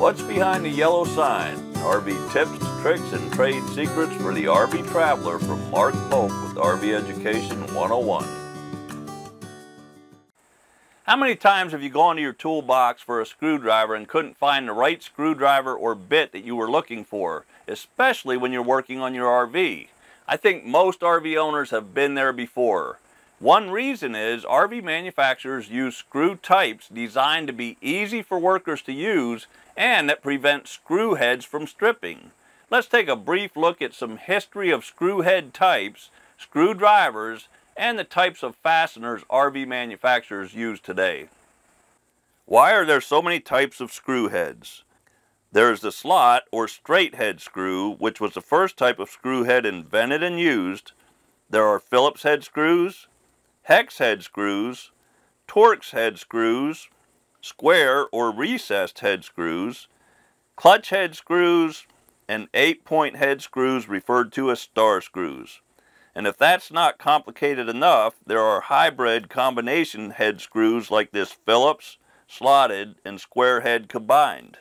What's behind the yellow sign? RV tips, tricks, and trade secrets for the RV traveler from Mark Polk with RV Education 101. How many times have you gone to your toolbox for a screwdriver and couldn't find the right screwdriver or bit that you were looking for, especially when you're working on your RV? I think most RV owners have been there before. One reason is RV manufacturers use screw types designed to be easy for workers to use and that prevent screw heads from stripping. Let's take a brief look at some history of screw head types, screwdrivers, and the types of fasteners RV manufacturers use today. Why are there so many types of screw heads? There is the slot or straight head screw, which was the first type of screw head invented and used. There are Phillips head screws, hex head screws, Torx head screws, square or recessed head screws, clutch head screws, and eight-point head screws referred to as star screws. And if that's not complicated enough, there are hybrid combination head screws like this Phillips, slotted, and square head combined.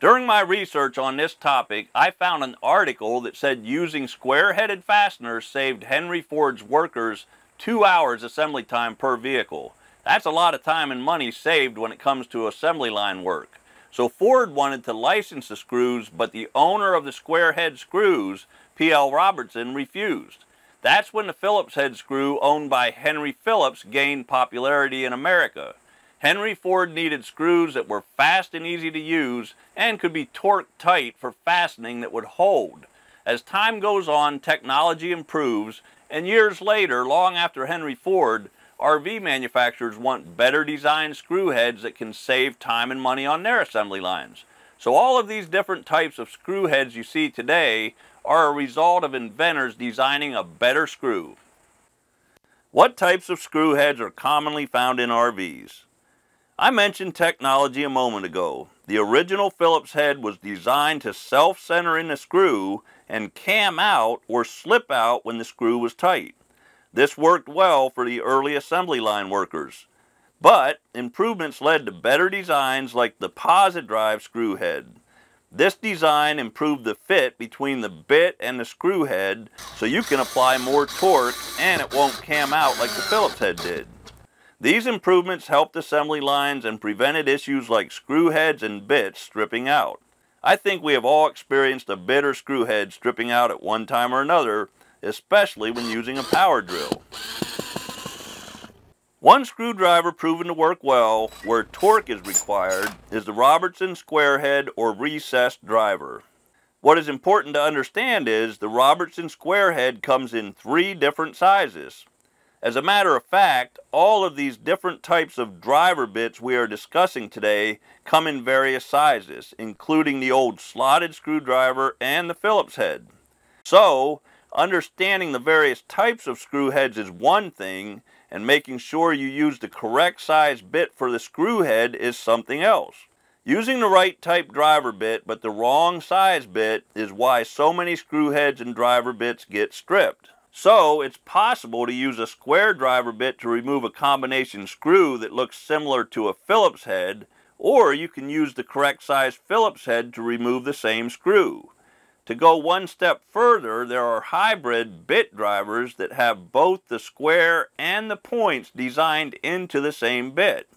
During my research on this topic, I found an article that said using square-headed fasteners saved Henry Ford's workers two hours assembly time per vehicle. That's a lot of time and money saved when it comes to assembly line work. So Ford wanted to license the screws, but the owner of the square head screws P.L. Robertson refused. That's when the Phillips head screw owned by Henry Phillips gained popularity in America. Henry Ford needed screws that were fast and easy to use and could be torqued tight for fastening that would hold. As time goes on, technology improves, and years later, long after Henry Ford, RV manufacturers want better designed screw heads that can save time and money on their assembly lines. So all of these different types of screw heads you see today are a result of inventors designing a better screw. What types of screw heads are commonly found in RVs? I mentioned technology a moment ago. The original Phillips head was designed to self-center in the screw and cam out or slip out when the screw was tight. This worked well for the early assembly line workers. But improvements led to better designs like the Pozidriv screw head. This design improved the fit between the bit and the screw head so you can apply more torque and it won't cam out like the Phillips head did. These improvements helped assembly lines and prevented issues like screw heads and bits stripping out. I think we have all experienced a bit or screw head stripping out at one time or another, especially when using a power drill. One screwdriver proven to work well, where torque is required, is the Robertson square head or recessed driver. What is important to understand is the Robertson square head comes in three different sizes. As a matter of fact, all of these different types of driver bits we are discussing today come in various sizes, including the old slotted screwdriver and the Phillips head. So, understanding the various types of screw heads is one thing, and making sure you use the correct size bit for the screw head is something else. Using the right type driver bit but the wrong size bit is why so many screw heads and driver bits get stripped. So it's possible to use a square driver bit to remove a combination screw that looks similar to a Phillips head or you can use the correct size Phillips head to remove the same screw. To go one step further, there are hybrid bit drivers that have both the square and the points designed into the same bit.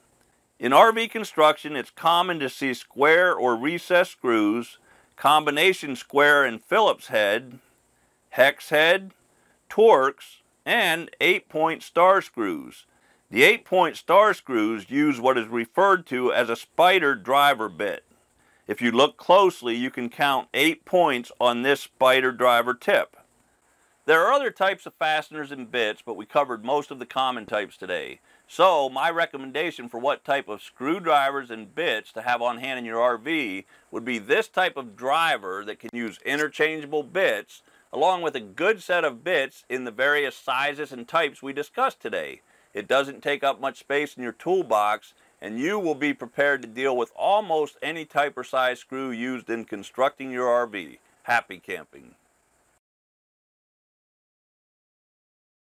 In RV construction, it's common to see square or recessed screws, combination square and Phillips head, hex head, Torx, and 8-point star screws. The 8-point star screws use what is referred to as a spider driver bit. If you look closely, you can count eight points on this spider driver tip. There are other types of fasteners and bits, but we covered most of the common types today. So my recommendation for what type of screwdrivers and bits to have on hand in your RV would be this type of driver that can use interchangeable bits along with a good set of bits in the various sizes and types we discussed today. It doesn't take up much space in your toolbox and you will be prepared to deal with almost any type or size screw used in constructing your RV. Happy camping!